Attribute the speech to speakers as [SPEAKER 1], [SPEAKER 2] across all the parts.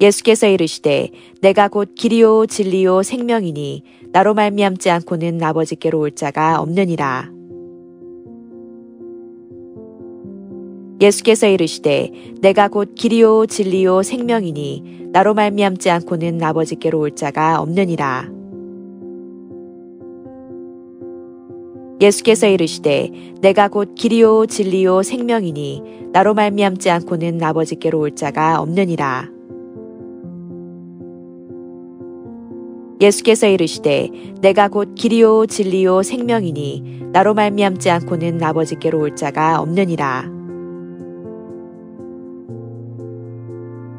[SPEAKER 1] 예수께서 이르시되 내가 곧 길이요 진리요 생명이니 나로 말미암지 않고는 아버지께로 올 자가 없느니라. 예수께서 이르시되 내가 곧 길이요 진리요 생명이니 나로 말미암지 않고는 아버지께로 올 자가 없느니라. 예수께서 이르시되 내가 곧 길이요 진리요 생명이니 나로 말미암지 않고는 아버지께로 올 자가 없느니라. 예수께서 이르시되 내가 곧 길이요 진리요 생명이니 나로 말미암지 않고는 아버지께로 올 자가 없느니라.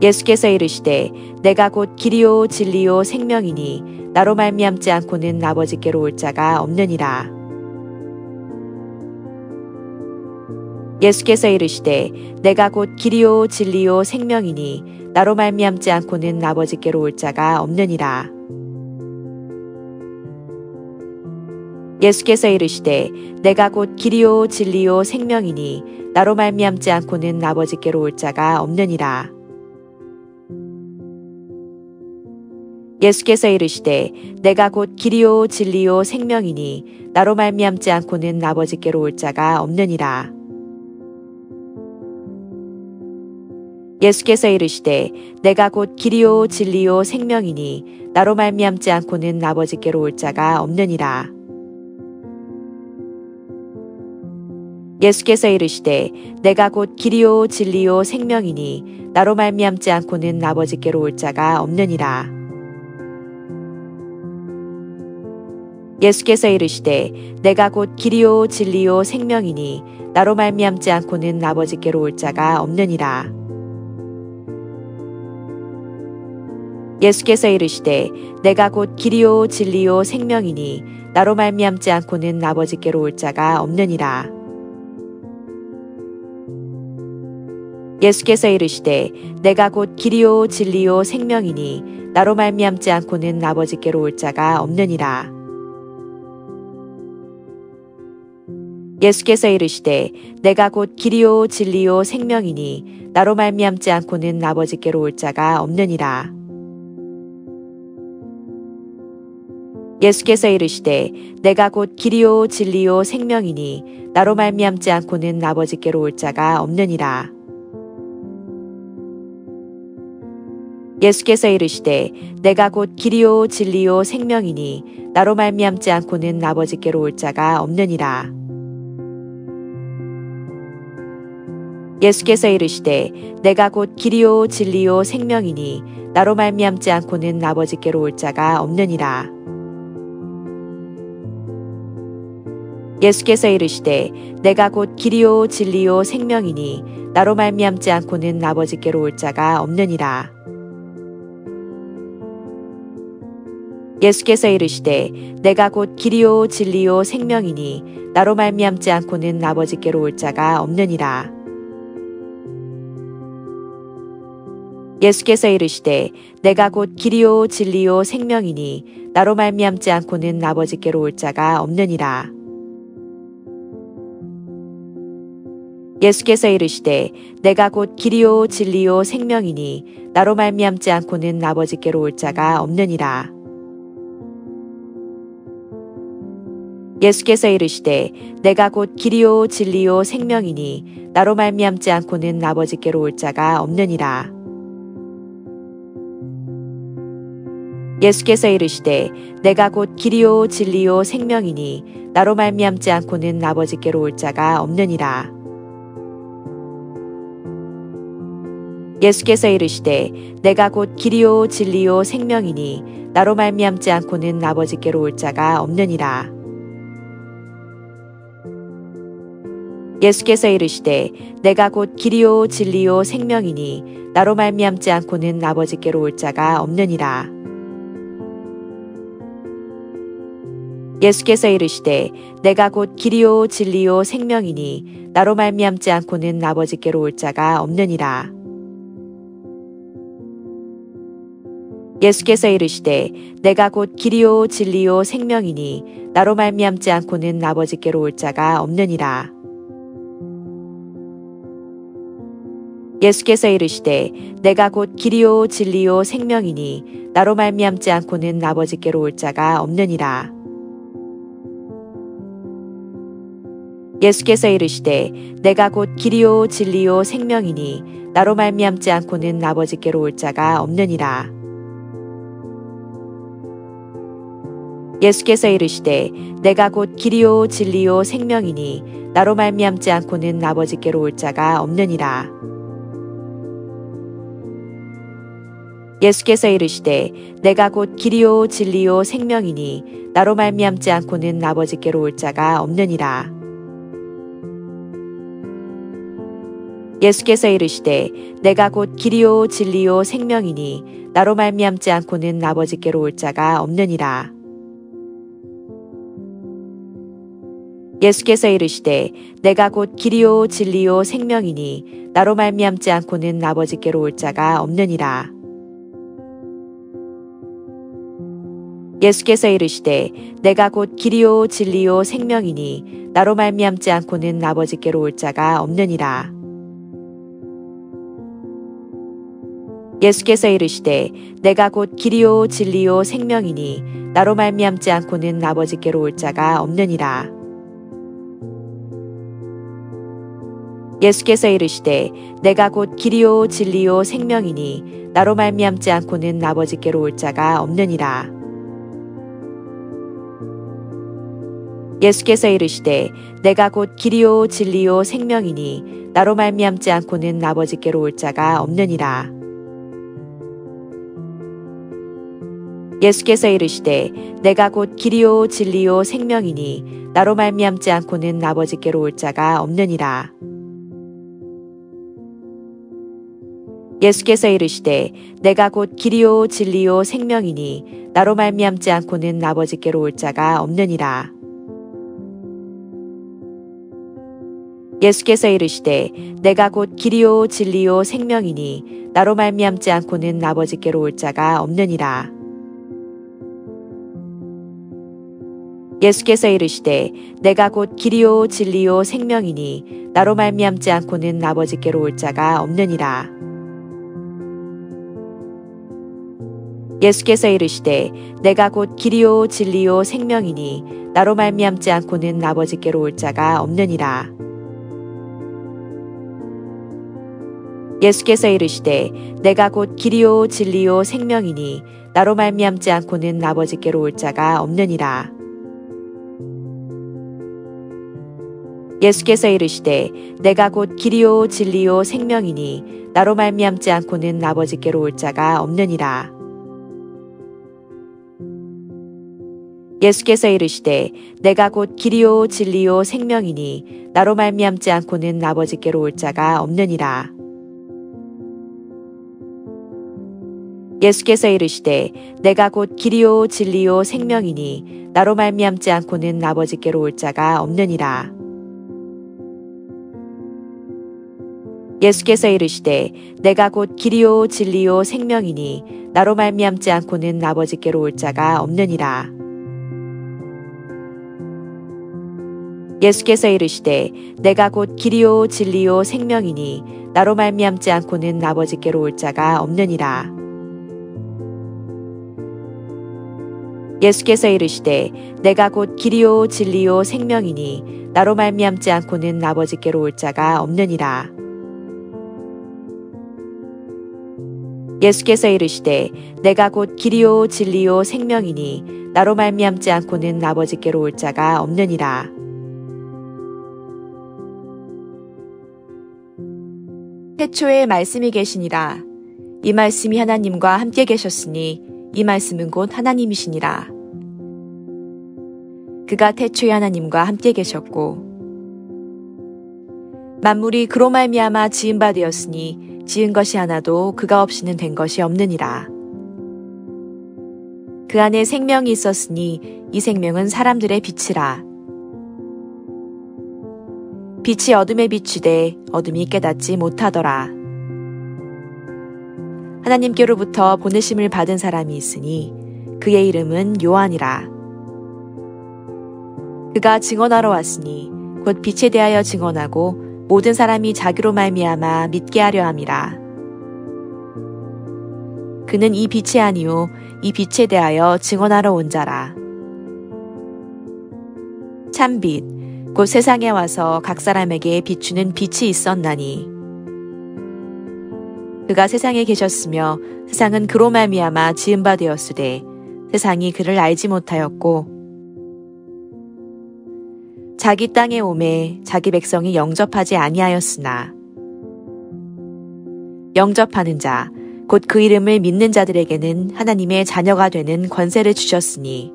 [SPEAKER 1] 예수께서 이르시되 내가 곧 길이요 진리요 생명이니 나로 말미암지 않고는 아버지께로 올 자가 없느니라. 예수께서 이르시되 내가 곧 길이요 진리요 생명이니 나로 말미암지 않고는 아버지께로 올 자가 없느니라. 예수께서 이르시되 내가 곧 길이요 진리요 생명이니 나로 말미암지 않고는 아버지께로 올 자가 없느니라. 예수께서 이르시되 내가 곧 길이요 진리요 생명이니 나로 말미암지 않고는 아버지께로 올 자가 없느니라. 예수께서 이르시되 내가 곧 길이요 진리요 생명이니 나로 말미암지 않고는 아버지께로 올 자가 없느니라. 예수께서 이르시되 내가 곧 길이요 진리요 생명이니 나로 말미암지 않고는 아버지께로 올 자가 없느니라. 예수께서 이르시되 내가 곧 길이요 진리요 생명이니 나로 말미암지 않고는 아버지께로 올 자가 없느니라. 예수께서 이르시되 내가 곧 길이요 진리요 생명이니 나로 말미암지 않고는 아버지께로 올 자가 없느니라. 예수께서 이르시되 내가 곧 길이요 진리요 생명이니 나로 말미암지 않고는 아버지께로 올 자가 없느니라. 예수께서 이르시되 내가 곧 길이요 진리요 생명이니 나로 말미암지 않고는 아버지께로 올 자가 없느니라. 예수께서 이르시되 내가 곧 길이요 진리요 생명이니 나로 말미암지 않고는 아버지께로 올 자가 없느니라. 예수께서 이르시되 내가 곧 길이요 진리요 생명이니 나로 말미암지 않고는 아버지께로 올 자가 없느니라. 예수께서 이르시되 내가 곧 길이요 진리요 생명이니 나로 말미암지 않고는 아버지께로 올 자가 없느니라. 예수께서 이르시되 내가 곧 길이요 진리요 생명이니 나로 말미암지 않고는 아버지께로 올 자가 없느니라. 예수께서 이르시되 내가 곧 길이요 진리요 생명이니 나로 말미암지 않고는 아버지께로 올 자가 없느니라. 예수께서 이르시되 내가 곧 길이요 진리요 생명이니 나로 말미암지 않고는 아버지께로 올 자가 없느니라. 예수께서 이르시되 내가 곧 길이요 진리요 생명이니 나로 말미암지 않고는 아버지께로 올 자가 없느니라. 예수께서 이르시되 내가 곧 길이요 진리요 생명이니 나로 말미암지 않고는 아버지께로 올 자가 없느니라. 예수께서 이르시되 내가 곧 길이요 진리요 생명이니 나로 말미암지 않고는 아버지께로 올 자가 없느니라. 예수께서 이르시되 내가 곧 길이요 진리요 생명이니 나로 말미암지 않고는 아버지께로 올 자가 없느니라. 예수께서 이르시되 내가 곧 길이요 진리요 생명이니 나로 말미암지 않고는 아버지께로 올 자가 없느니라. 예수께서 이르시되 내가 곧 길이요 진리요 생명이니 나로 말미암지 않고는 아버지께로 올 자가 없느니라. 예수께서 이르시되 내가 곧 길이요 진리요 생명이니 나로 말미암지 않고는 아버지께로 올 자가 없느니라. 예수께서 이르시되 내가 곧 길이요 진리요 생명이니 나로 말미암지 않고는 아버지께로 올 자가 없느니라. 예수께서 이르시되 내가 곧 길이요 진리요 생명이니 나로 말미암지 않고는 아버지께로 올 자가 없느니라. 예수께서 이르시되 내가 곧 길이요 진리요 생명이니 나로 말미암지 않고는 아버지께로 올 자가 없느니라. 예수께서 이르시되 내가 곧 길이요 진리요 생명이니 나로 말미암지 않고는 아버지께로 올 자가 없느니라. 예수께서 이르시되 내가 곧 길이요 진리요 생명이니 나로 말미암지 않고는 아버지께로 올 자가 없느니라. 예수께서 이르시되 내가 곧 길이요 진리요 생명이니 나로 말미암지 않고는 아버지께로 올 자가 없느니라. 예수께서 이르시되 내가 곧 길이요 진리요 생명이니 나로 말미암지 않고는 아버지께로 올 자가 없느니라. 예수께서 이르시되 내가 곧 길이요 진리요 생명이니 나로 말미암지 않고는 아버지께로 올 자가 없느니라. 예수께서 이르시되 내가 곧 길이요 진리요 생명이니 나로 말미암지 않고는 아버지께로 올 자가 없느니라. 예수께서 이르시되 내가 곧 길이요 진리요 생명이니 나로 말미암지 않고는 아버지께로 올 자가 없느니라. 예수께서 이르시되 내가 곧 길이요 진리요 생명이니 나로 말미암지 않고는 아버지께로 올 자가 없느니라. 예수께서 이르시되 내가 곧 길이요 진리요 생명이니 나로 말미암지 않고는 아버지께로 올 자가 없느니라. 예수께서 이르시되 내가 곧 길이요 진리요 생명이니 나로 말미암지 않고는 아버지께로 올 자가 없느니라. 예수께서 이르시되 내가 곧 길이요 진리요 생명이니 나로 말미암지 않고는 아버지께로 올 자가 없느니라. 예수께서 이르시되 내가 곧 길이요 진리요 생명이니 나로 말미암지 않고는 아버지께로 올 자가 없느니라. 예수께서 이르시되 내가 곧 길이요 진리요 생명이니 나로 말미암지 않고는 아버지께로 올 자가 없느니라. 예수께서 이르시되 내가 곧 길이요 진리요 생명이니 나로 말미암지 않고는 아버지께로 올 자가 없느니라. 예수께서 이르시되 내가 곧 길이요 진리요 생명이니 나로 말미암지 않고는 아버지께로 올 자가 없느니라. 예수께서 이르시되 내가 곧 길이요 진리요 생명이니 나로 말미암지 않고는 아버지께로 올 자가 없느니라. 예수께서 이르시되 내가 곧 길이요 진리요 생명이니 나로 말미암지 않고는 아버지께로 올 자가 없느니라. 예수께서 이르시되 내가 곧 길이요 진리요 생명이니 나로 말미암지 않고는 아버지께로 올 자가 없느니라. 예수께서 이르시되 내가 곧 길이요 진리요 생명이니 나로 말미암지 않고는 아버지께로 올 자가 없느니라. 예수께서 이르시되 내가 곧 길이요 진리요 생명이니 나로 말미암지 않고는 아버지께로 올 자가 없느니라. 태초에 말씀이 계시니라. 이 말씀이 하나님과 함께 계셨으니 이 말씀은 곧 하나님이시니라. 그가 태초에 하나님과 함께 계셨고 만물이 그로 말미암아 지은 바 되었으니 지은 것이 하나도 그가 없이는 된 것이 없느니라. 그 안에 생명이 있었으니 이 생명은 사람들의 빛이라. 빛이 어둠에 비추되 어둠이 깨닫지 못하더라. 하나님께로부터 보내심을 받은 사람이 있으니 그의 이름은 요한이라. 그가 증언하러 왔으니 곧 빛에 대하여 증언하고 모든 사람이 자기로 말미암아 믿게 하려 함이라. 그는 이 빛이 아니요 이 빛에 대하여 증언하러 온 자라. 참빛 곧 세상에 와서 각 사람에게 비추는 빛이 있었나니 그가 세상에 계셨으며 세상은 그로 말미암아 지은 바 되었으되 세상이 그를 알지 못하였고 자기 땅에 오매 자기 백성이 영접하지 아니하였으나 영접하는 자 곧 그 이름을 믿는 자들에게는 하나님의 자녀가 되는 권세를 주셨으니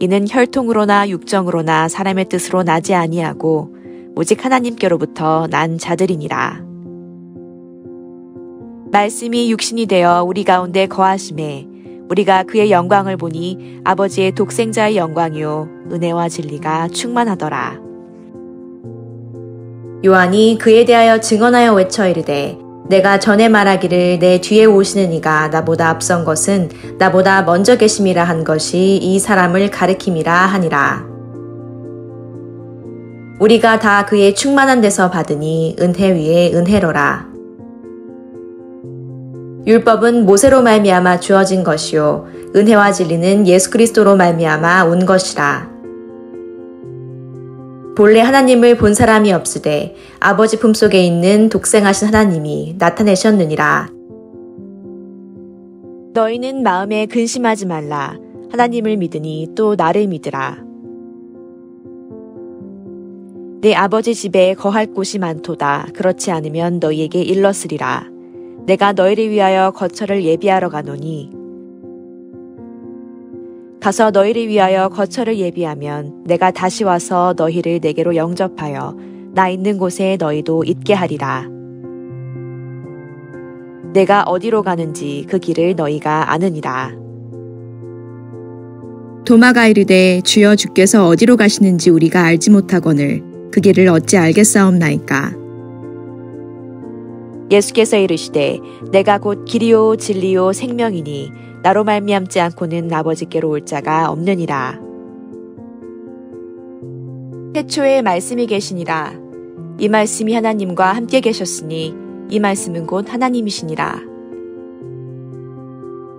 [SPEAKER 1] 이는 혈통으로나 육정으로나 사람의 뜻으로 나지 아니하고 오직 하나님께로부터 난 자들이니라. 말씀이 육신이 되어 우리 가운데 거하심에 우리가 그의 영광을 보니 아버지의 독생자의 영광이요 은혜와 진리가 충만하더라. 요한이 그에 대하여 증언하여 외쳐 이르되 내가 전에 말하기를 내 뒤에 오시는 이가 나보다 앞선 것은 나보다 먼저 계심이라 한 것이 이 사람을 가리킴이라 하니라. 우리가 다 그의 충만한 데서 받으니 은혜 위에 은혜로라. 율법은 모세로 말미암아 주어진 것이요 은혜와 진리는 예수 그리스도로 말미암아 온 것이라. 본래 하나님을 본 사람이 없으되 아버지 품속에 있는 독생하신 하나님이 나타내셨느니라. 너희는 마음에 근심하지 말라. 하나님을 믿으니 또 나를 믿으라. 내 아버지 집에 거할 곳이 많도다. 그렇지 않으면 너희에게 일렀으리라. 내가 너희를 위하여 거처를 예비하러 가노니 가서 너희를 위하여 거처를 예비하면 내가 다시 와서 너희를 내게로 영접하여 나 있는 곳에 너희도 있게 하리라. 내가 어디로 가는지 그 길을 너희가 아느니라.
[SPEAKER 2] 도마가 이르되 주여 주께서 어디로 가시는지 우리가 알지 못하거늘 그 길을 어찌 알겠사옵나이까.
[SPEAKER 1] 예수께서 이르시되 내가 곧 길이요 진리요 생명이니 나로 말미암지 않고는 아버지께로 올 자가 없느니라. 태초에 말씀이 계시니라. 이 말씀이 하나님과 함께 계셨으니 이 말씀은 곧 하나님이시니라.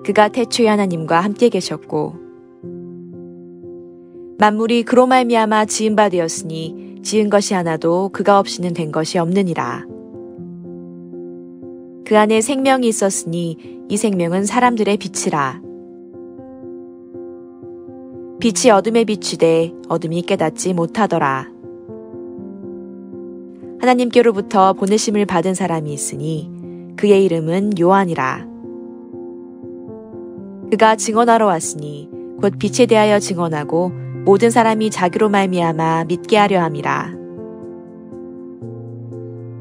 [SPEAKER 1] 그가 태초에 하나님과 함께 계셨고 만물이 그로 말미암아 지은 바 되었으니 지은 것이 하나도 그가 없이는 된 것이 없느니라. 그 안에 생명이 있었으니 이 생명은 사람들의 빛이라. 빛이 어둠에 비추되 어둠이 깨닫지 못하더라. 하나님께로부터 보내심을 받은 사람이 있으니 그의 이름은 요한이라. 그가 증언하러 왔으니 곧 빛에 대하여 증언하고 모든 사람이 자기로 말미암아 믿게 하려 함이라.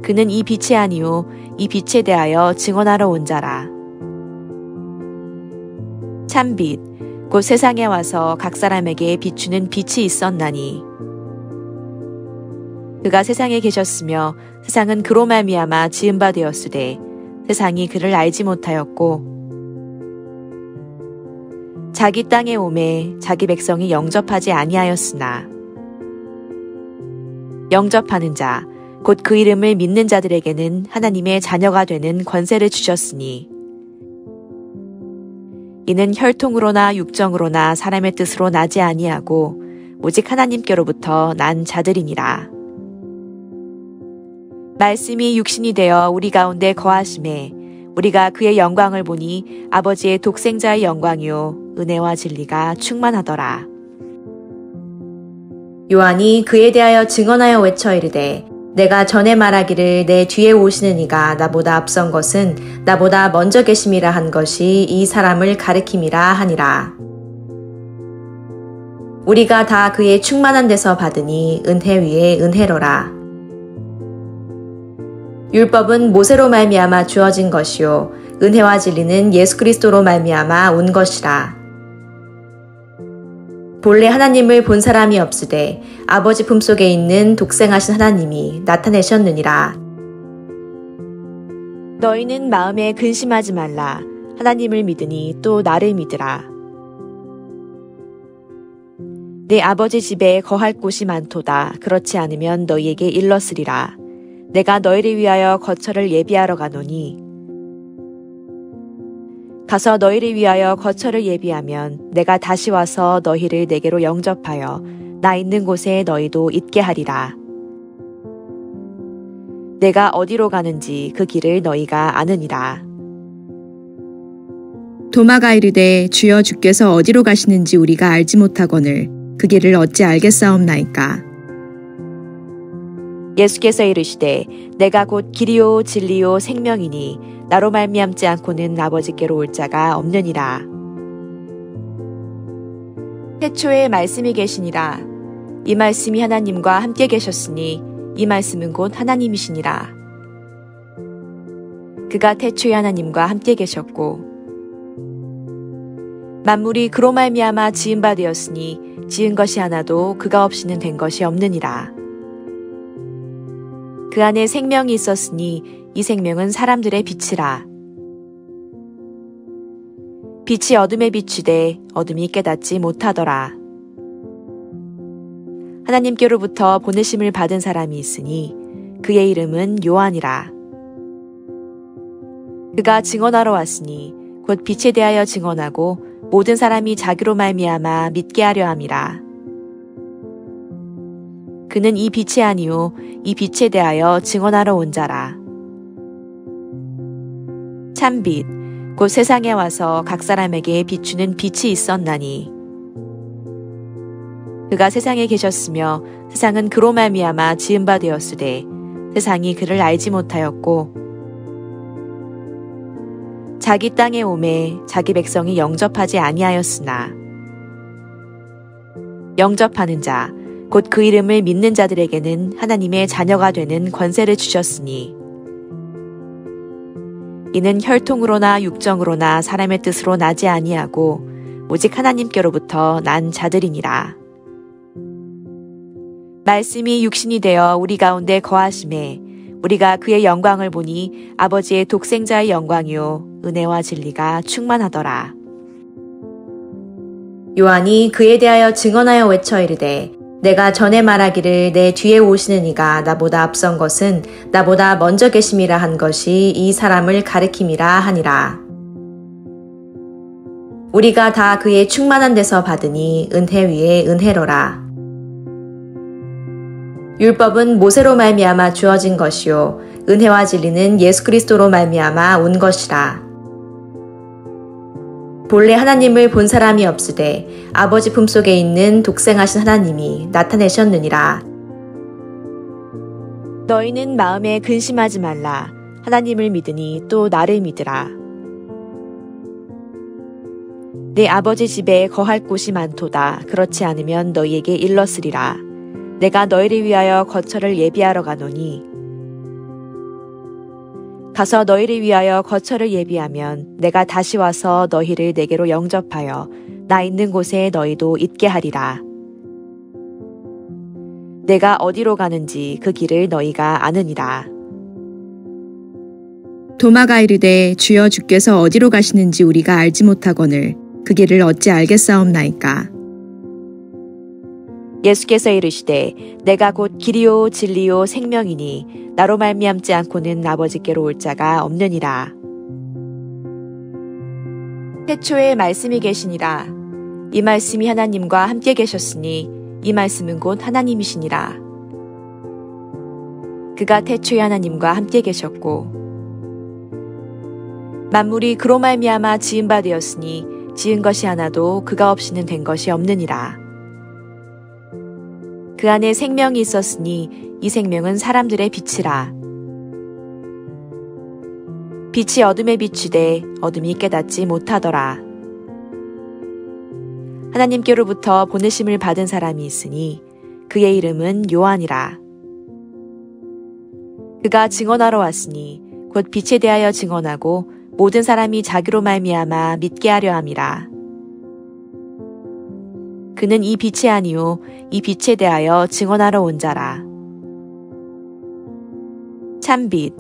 [SPEAKER 1] 그는 이 빛이 아니요 이 빛에 대하여 증언하러 온 자라. 참빛. 곧 세상에 와서 각 사람에게 비추는 빛이 있었나니. 그가 세상에 계셨으며 세상은 그로 말미암아 지은 바 되었으되 세상이 그를 알지 못하였고 자기 땅에 오매 자기 백성이 영접하지 아니하였으나 영접하는 자 곧 그 이름을 믿는 자들에게는 하나님의 자녀가 되는 권세를 주셨으니 이는 혈통으로나 육정으로나 사람의 뜻으로 나지 아니하고 오직 하나님께로부터 난 자들이니라. 말씀이 육신이 되어 우리 가운데 거하심에 우리가 그의 영광을 보니 아버지의 독생자의 영광이요 은혜와 진리가 충만하더라. 요한이 그에 대하여 증언하여 외쳐 이르되 내가 전에 말하기를 내 뒤에 오시는 이가 나보다 앞선 것은 나보다 먼저 계심이라 한 것이 이 사람을 가리킴이라 하니라. 우리가 다 그의 충만한 데서 받으니 은혜 위에 은혜로라. 율법은 모세로 말미암아 주어진 것이요 은혜와 진리는 예수 그리스도로 말미암아 온 것이라. 본래 하나님을 본 사람이 없으되 아버지 품속에 있는 독생하신 하나님이 나타내셨느니라. 너희는 마음에 근심하지 말라. 하나님을 믿으니 또 나를 믿으라. 내 아버지 집에 거할 곳이 많도다. 그렇지 않으면 너희에게 일렀으리라. 내가 너희를 위하여 거처를 예비하러 가노니 가서 너희를 위하여 거처를 예비하면 내가 다시 와서 너희를 내게로 영접하여 나 있는 곳에 너희도 있게 하리라. 내가 어디로 가는지 그 길을 너희가 아느니라.
[SPEAKER 2] 도마가 이르되 주여 주께서 어디로 가시는지 우리가 알지 못하거늘 그 길을 어찌 알겠사옵나이까.
[SPEAKER 1] 예수께서 이르시되 내가 곧 길이요 진리요 생명이니 나로 말미암지 않고는 아버지께로 올 자가 없느니라. 태초에 말씀이 계시니라. 이 말씀이 하나님과 함께 계셨으니 이 말씀은 곧 하나님이시니라. 그가 태초에 하나님과 함께 계셨고 만물이 그로 말미암아 지은 바 되었으니 지은 것이 하나도 그가 없이는 된 것이 없느니라. 그 안에 생명이 있었으니 이 생명은 사람들의 빛이라. 빛이 어둠에 비추되 어둠이 깨닫지 못하더라. 하나님께로부터 보내심을 받은 사람이 있으니 그의 이름은 요한이라. 그가 증언하러 왔으니 곧 빛에 대하여 증언하고 모든 사람이 자기로 말미암아 믿게 하려 함이라. 그는 이 빛이 아니요 이 빛에 대하여 증언하러 온 자라. 참 빛 곧 세상에 와서 각 사람에게 비추는 빛이 있었나니 그가 세상에 계셨으며 세상은 그로 말미암아 지은 바 되었으되 세상이 그를 알지 못하였고 자기 땅에 오매 자기 백성이 영접하지 아니하였으나 영접하는 자 곧 그 이름을 믿는 자들에게는 하나님의 자녀가 되는 권세를 주셨으니 이는 혈통으로나 육정으로나 사람의 뜻으로 나지 아니하고 오직 하나님께로부터 난 자들이니라. 말씀이 육신이 되어 우리 가운데 거하심에 우리가 그의 영광을 보니 아버지의 독생자의 영광이요 은혜와 진리가 충만하더라. 요한이 그에 대하여 증언하여 외쳐 이르되 내가 전에 말하기를 내 뒤에 오시는 이가 나보다 앞선 것은 나보다 먼저 계심이라 한 것이 이 사람을 가리킴이라 하니라. 우리가 다 그의 충만한 데서 받으니 은혜 위에 은혜로라. 율법은 모세로 말미암아 주어진 것이요 은혜와 진리는 예수 그리스도로 말미암아 온 것이라. 본래 하나님을 본 사람이 없으되 아버지 품속에 있는 독생하신 하나님이 나타내셨느니라. 너희는 마음에 근심하지 말라. 하나님을 믿으니 또 나를 믿으라. 내 아버지 집에 거할 곳이 많도다. 그렇지 않으면 너희에게 일렀으리라. 내가 너희를 위하여 거처를 예비하러 가노니 가서 너희를 위하여 거처를 예비하면 내가 다시 와서 너희를 내게로 영접하여 나 있는 곳에 너희도 있게 하리라. 내가 어디로 가는지 그 길을 너희가 아느니라.
[SPEAKER 2] 도마가 이르되 주여 주께서 어디로 가시는지 우리가 알지 못하거늘 그 길을 어찌 알겠사옵나이까.
[SPEAKER 1] 예수께서 이르시되 내가 곧 길이요 진리요 생명이니 나로 말미암지 않고는 아버지께로 올 자가 없느니라. 태초에 말씀이 계시니라. 이 말씀이 하나님과 함께 계셨으니 이 말씀은 곧 하나님이시니라. 그가 태초에 하나님과 함께 계셨고 만물이 그로 말미암아 지은 바 되었으니 지은 것이 하나도 그가 없이는 된 것이 없느니라. 그 안에 생명이 있었으니 이 생명은 사람들의 빛이라. 빛이 어둠에 비추되 어둠이 깨닫지 못하더라. 하나님께로부터 보내심을 받은 사람이 있으니 그의 이름은 요한이라. 그가 증언하러 왔으니 곧 빛에 대하여 증언하고 모든 사람이 자기로 말미암아 믿게 하려 함이라. 그는 이 빛이 아니요 이 빛에 대하여 증언하러 온 자라. 참빛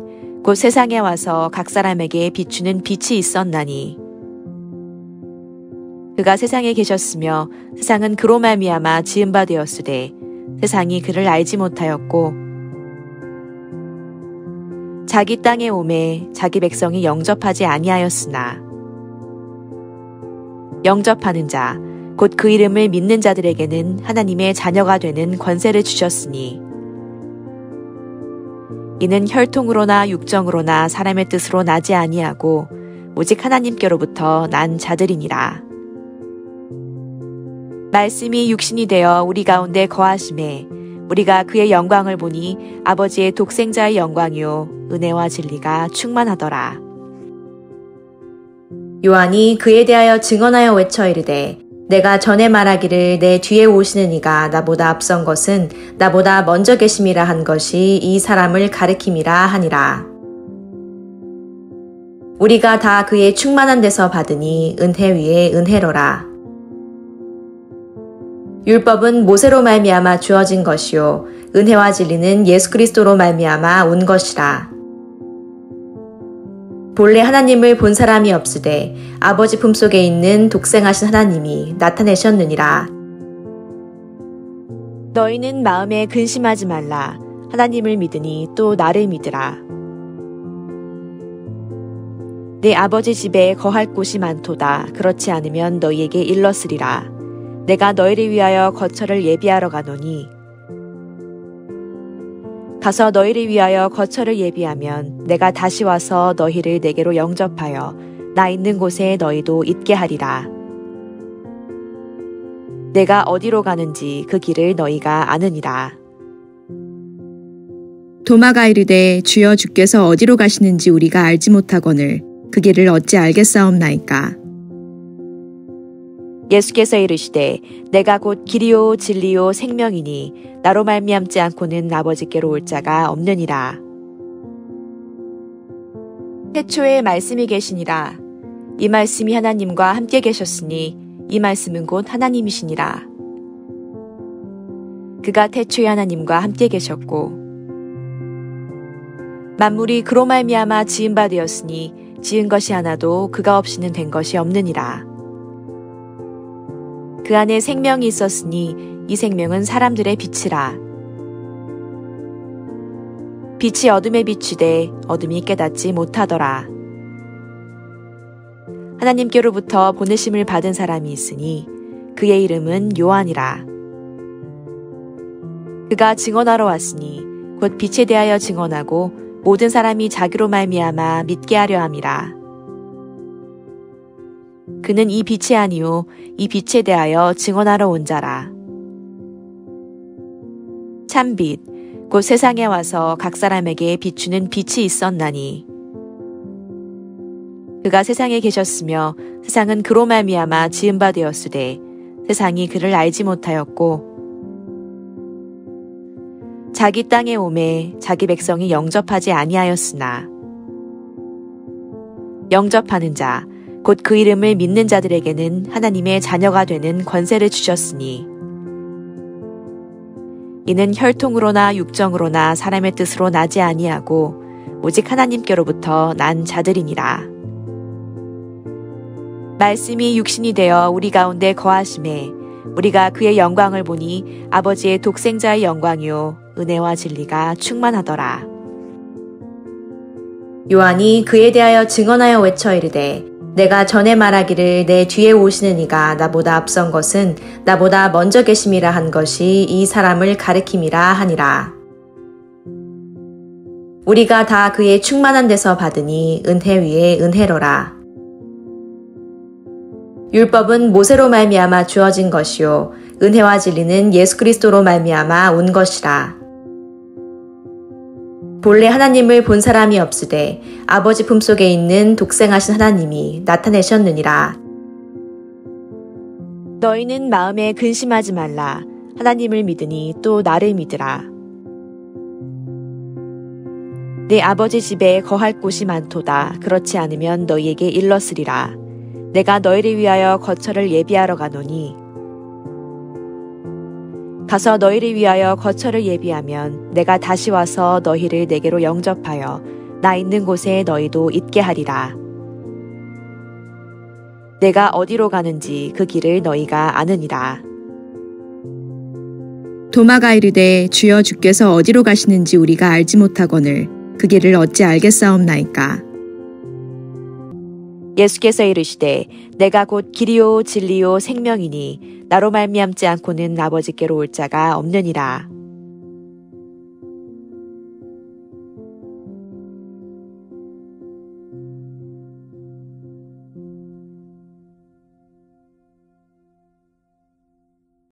[SPEAKER 1] 곧 세상에 와서 각 사람에게 비추는 빛이 있었나니 그가 세상에 계셨으며 세상은 그로 말미암아 지은 바 되었으되 세상이 그를 알지 못하였고 자기 땅에 오매 자기 백성이 영접하지 아니하였으나 영접하는 자 곧 그 이름을 믿는 자들에게는 하나님의 자녀가 되는 권세를 주셨으니 이는 혈통으로나 육정으로나 사람의 뜻으로 나지 아니하고 오직 하나님께로부터 난 자들이니라. 말씀이 육신이 되어 우리 가운데 거하심에 우리가 그의 영광을 보니 아버지의 독생자의 영광이요 은혜와 진리가 충만하더라. 요한이 그에 대하여 증언하여 외쳐 이르되 내가 전에 말하기를 내 뒤에 오시는 이가 나보다 앞선 것은 나보다 먼저 계심이라 한 것이 이 사람을 가리킴이라 하니라. 우리가 다 그의 충만한 데서 받으니 은혜 위에 은혜로라. 율법은 모세로 말미암아 주어진 것이요 은혜와 진리는 예수 그리스도로 말미암아 온 것이라. 본래 하나님을 본 사람이 없으되 아버지 품속에 있는 독생하신 하나님이 나타내셨느니라. 너희는 마음에 근심하지 말라. 하나님을 믿으니 또 나를 믿으라. 내 아버지 집에 거할 곳이 많도다. 그렇지 않으면 너희에게 일렀으리라. 내가 너희를 위하여 거처를 예비하러 가노니 가서 너희를 위하여 거처를 예비하면 내가 다시 와서 너희를 내게로 영접하여 나 있는 곳에 너희도 있게 하리라. 내가 어디로 가는지 그 길을 너희가 아느니라.
[SPEAKER 2] 도마가 이르되 주여 주께서 어디로 가시는지 우리가 알지 못하거늘 그 길을 어찌 알겠사옵나이까.
[SPEAKER 1] 예수께서 이르시되 내가 곧 길이요 진리요 생명이니 나로 말미암지 않고는 아버지께로 올 자가 없느니라. 태초에 말씀이 계시니라. 이 말씀이 하나님과 함께 계셨으니 이 말씀은 곧 하나님이시니라. 그가 태초에 하나님과 함께 계셨고 만물이 그로 말미암아 지은 바 되었으니 지은 것이 하나도 그가 없이는 된 것이 없느니라. 그 안에 생명이 있었으니 이 생명은 사람들의 빛이라. 빛이 어둠에 비추되 어둠이 깨닫지 못하더라. 하나님께로부터 보내심을 받은 사람이 있으니 그의 이름은 요한이라. 그가 증언하러 왔으니 곧 빛에 대하여 증언하고 모든 사람이 자기로 말미암아 믿게 하려 함이라. 그는 이 빛이 아니요 이 빛에 대하여 증언하러 온 자라. 참빛. 곧 세상에 와서 각 사람에게 비추는 빛이 있었나니. 그가 세상에 계셨으며 세상은 그로 말미암아 지은 바 되었으되 세상이 그를 알지 못하였고 자기 땅에 오매 자기 백성이 영접하지 아니하였으나 영접하는 자 곧 그 이름을 믿는 자들에게는 하나님의 자녀가 되는 권세를 주셨으니 이는 혈통으로나 육정으로나 사람의 뜻으로 나지 아니하고 오직 하나님께로부터 난 자들이니라. 말씀이 육신이 되어 우리 가운데 거하심에 우리가 그의 영광을 보니 아버지의 독생자의 영광이요 은혜와 진리가 충만하더라. 요한이 그에 대하여 증언하여 외쳐 이르되 내가 전에 말하기를 내 뒤에 오시는 이가 나보다 앞선 것은 나보다 먼저 계심이라 한 것이 이 사람을 가르킴이라 하니라. 우리가 다 그의 충만한 데서 받으니 은혜 위에 은혜로라. 율법은 모세로 말미암아 주어진 것이요 은혜와 진리는 예수 그리스도로 말미암아 온 것이라. 본래 하나님을 본 사람이 없으되 아버지 품속에 있는 독생하신 하나님이 나타내셨느니라. 너희는 마음에 근심하지 말라. 하나님을 믿으니 또 나를 믿으라. 내 아버지 집에 거할 곳이 많도다. 그렇지 않으면 너희에게 일렀으리라. 내가 너희를 위하여 거처를 예비하러 가노니 가서 너희를 위하여 거처를 예비하면 내가 다시 와서 너희를 내게로 영접하여 나 있는 곳에 너희도 있게 하리라. 내가 어디로 가는지 그 길을 너희가 아느니라.
[SPEAKER 2] 도마가 이르되 주여 주께서 어디로 가시는지 우리가 알지 못하거늘 그 길을 어찌 알겠사옵나이까.
[SPEAKER 1] 예수께서 이르시되 내가 곧 길이요 진리요 생명이니 나로 말미암지 않고는 아버지께로 올 자가 없느니라.